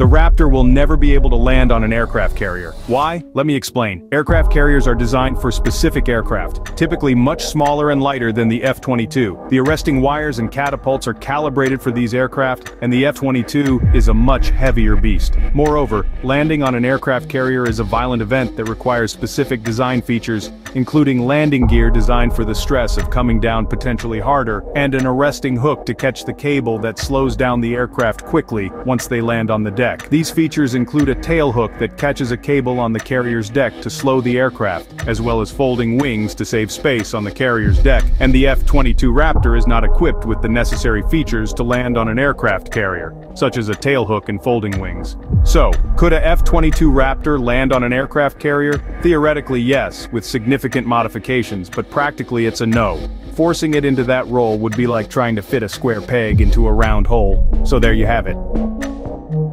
The Raptor will never be able to land on an aircraft carrier. Why? Let me explain. Aircraft carriers are designed for specific aircraft, typically much smaller and lighter than the F-22. The arresting wires and catapults are calibrated for these aircraft, and the F-22 is a much heavier beast. Moreover, landing on an aircraft carrier is a violent event that requires specific design features, including landing gear designed for the stress of coming down potentially harder, and an arresting hook to catch the cable that slows down the aircraft quickly once they land on the deck. These features include a tail hook that catches a cable on the carrier's deck to slow the aircraft, as well as folding wings to save space on the carrier's deck, and the F-22 Raptor is not equipped with the necessary features to land on an aircraft carrier, such as a tail hook and folding wings. So, could a F-22 Raptor land on an aircraft carrier? Theoretically yes, with significant modifications, but practically it's a no. Forcing it into that role would be like trying to fit a square peg into a round hole. So there you have it.